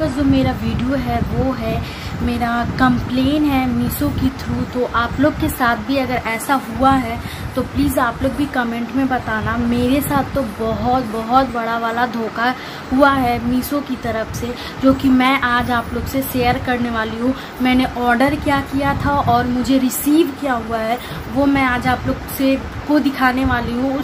तो जो मेरा वीडियो है वो है, मेरा कंप्लेन है मीशो के थ्रू तो आप लोग के साथ भी अगर ऐसा हुआ है तो प्लीज़ आप लोग भी कमेंट में बताना। मेरे साथ तो बहुत बहुत बड़ा वाला धोखा हुआ है मीशो की तरफ़ से, जो कि मैं आज आप लोग से शेयर करने वाली हूँ। मैंने ऑर्डर क्या किया था और मुझे रिसीव क्या हुआ है, वो मैं आज आप लोग से को दिखाने वाली हूँ।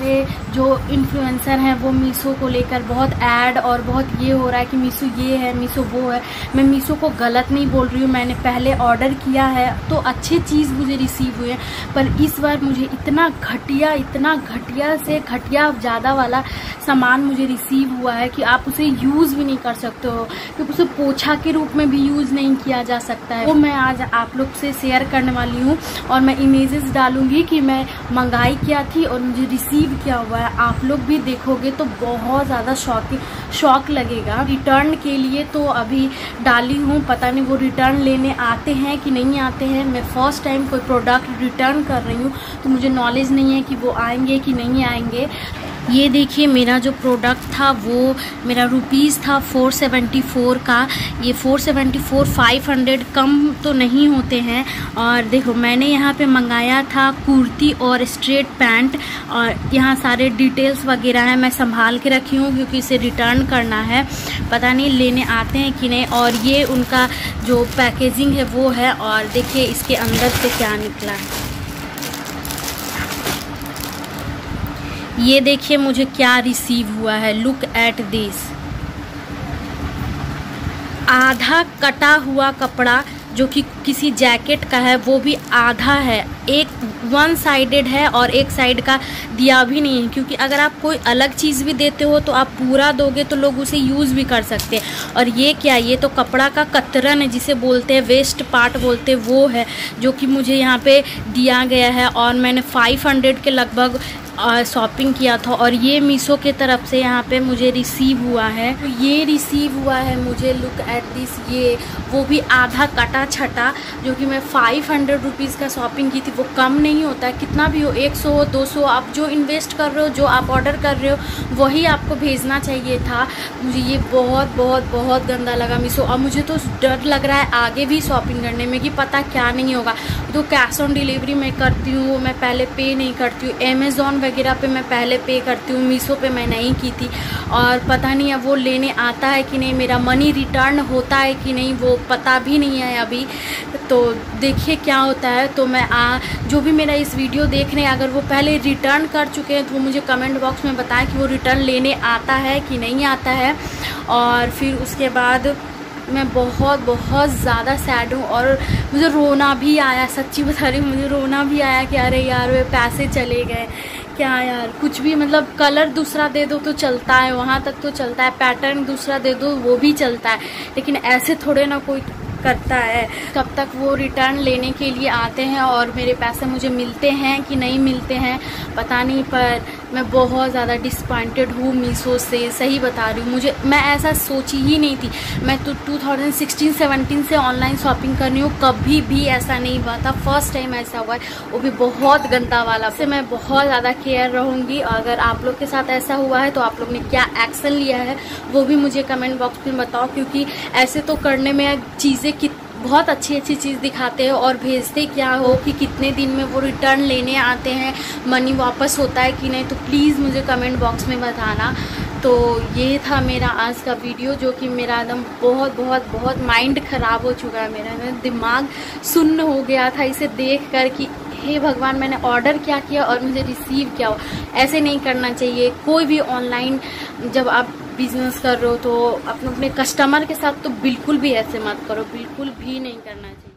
जो इन्फ्लुएंसर हैं, वो मीशो को लेकर बहुत ऐड और बहुत ये हो रहा है कि मीशो ये है, मीशो वो है। मैं मीशो को गलत नहीं बोल रही हूँ, मैंने पहले ऑर्डर किया है तो अच्छी चीज़ मुझे रिसीव हुई है। पर इस बार मुझे इतना घटिया इतना घटिया से घटिया ज़्यादा वाला सामान मुझे रिसीव हुआ है कि आप उसे यूज़ भी नहीं कर सकते हो, क्योंकि उसे पोछा के रूप में भी यूज़ नहीं किया जा सकता है। वो मैं आज आप लोग से शेयर करने वाली हूँ और मैं इमेजेस डालूँगी कि मैं मंगाई किया थी और मुझे रिसीव किया हुआ है। आप लोग भी देखोगे तो बहुत ज़्यादा शॉकिंग शॉक लगेगा। रिटर्न के लिए तो अभी डाली हूँ, पता नहीं वो रिटर्न लेने आते हैं कि नहीं आते हैं। मैं फ़र्स्ट टाइम कोई प्रोडक्ट रिटर्न कर रही हूँ तो मुझे नॉलेज नहीं है कि वो आएँगे कि नहीं आएँगे। ये देखिए, मेरा जो प्रोडक्ट था वो मेरा रुपीज़ था 474 का। ये 474 500 कम तो नहीं होते हैं। और देखो, मैंने यहाँ पे मंगाया था कुर्ती और स्ट्रेट पैंट और यहाँ सारे डिटेल्स वगैरह हैं, मैं संभाल के रखी हूँ क्योंकि इसे रिटर्न करना है। पता नहीं लेने आते हैं कि नहीं। और ये उनका जो पैकेजिंग है वो है। और देखिए, इसके अंदर से क्या निकला। है ये देखिए मुझे क्या रिसीव हुआ है. लुक एट दिस आधा कटा हुआ कपड़ा जो कि किसी जैकेट का है, वो भी आधा है. एक वन साइडेड है और एक साइड का दिया भी नहीं है. क्योंकि अगर आप कोई अलग चीज़ भी देते हो तो आप पूरा दोगे तो लोग उसे यूज़ भी कर सकते हैं. और ये क्या, ये तो कपड़ा का कतरन है जिसे बोलते हैं वेस्ट पार्ट बोलते हैं, वो है, जो कि मुझे यहाँ पे दिया गया है. और मैंने 500 के लगभग शॉपिंग किया था और ये मीशो के तरफ़ से यहाँ पे मुझे रिसीव हुआ है। तो ये रिसीव हुआ है मुझे लुक एट दिस ये, वो भी आधा कटा छटा, जो कि मैं फाइव हंड्रेड रुपीज़ का शॉपिंग की थी, वो कम नहीं होता है कितना भी हो, एक सौ हो दो सौ, आप जो इन्वेस्ट कर रहे हो, जो आप ऑर्डर कर रहे हो, वही आपको भेजना चाहिए था। मुझे ये बहुत बहुत बहुत गंदा लगा मीशो। और मुझे तो डर लग रहा है आगे भी शॉपिंग करने में कि पता क्या नहीं होगा। तो कैश ऑन डिलीवरी मैं करती हूँ, मैं पहले पे नहीं करती हूँ। अमेज़ोन वगैरह पे मैं पहले पे करती हूँ, मीशो पे मैं नहीं की थी। और पता नहीं है वो लेने आता है कि नहीं, मेरा मनी रिटर्न होता है कि नहीं, वो पता भी नहीं है अभी। तो देखिए क्या होता है तो मैं आ, जो भी मेरा इस वीडियो देख रहे हैं, अगर वो पहले रिटर्न कर चुके हैं तो मुझे कमेंट बॉक्स में बताएँ कि वो रिटर्न लेने आता है कि नहीं आता है। और फिर उसके बाद मैं बहुत बहुत ज़्यादा सैड हूँ और मुझे रोना भी आया, सच्ची बता रही मुझे रोना भी आया कि अरे यार, वे पैसे चले गए। क्या यार? कुछ भी मतलब कलर दूसरा दे दो तो चलता है, वहाँ तक तो चलता है पैटर्न दूसरा दे दो, वो भी चलता है। लेकिन ऐसे थोड़े ना कोई करता है। कब तक वो रिटर्न लेने के लिए आते हैं और मेरे पैसे मुझे मिलते हैं कि नहीं मिलते हैं, पता नहीं, पर मैं बहुत ज़्यादा डिसपॉइंटेड हूँ मीशो से, सही बता रही हूँ। मुझे, मैं ऐसा सोची ही नहीं थी। मैं तो 2016-17 से ऑनलाइन शॉपिंग कर रही हूँ, कभी भी ऐसा नहीं हुआ था। फ़र्स्ट टाइम ऐसा हुआ वो भी बहुत गंदा वाला। से मैं बहुत ज़्यादा केयर रहूँगी। अगर आप लोग के साथ ऐसा हुआ है तो आप लोग ने क्या एक्शन लिया है, वो भी मुझे कमेंट बॉक्स में बताओ, क्योंकि ऐसे तो करने में चीज़ें कित बहुत अच्छी अच्छी चीज़ दिखाते हो और भेजते क्या हो कि कितने दिन में वो रिटर्न लेने आते हैं मनी वापस होता है कि नहीं तो प्लीज़ मुझे कमेंट बॉक्स में बताना। तो ये था मेरा आज का वीडियो जो कि मेरा एकदम बहुत बहुत बहुत माइंड ख़राब हो चुका है मेरा। मेरा दिमाग सुन्न हो गया था इसे देख कर कि, हे भगवान, मैंने ऑर्डर क्या किया और मुझे रिसीव क्या हो ऐसे नहीं करना चाहिए। कोई भी ऑनलाइन जब आप बिज़नेस कर रहे हो तो अपने अपने कस्टमर के साथ तो बिल्कुल भी ऐसे मत करो, बिल्कुल भी नहीं करना चाहिए।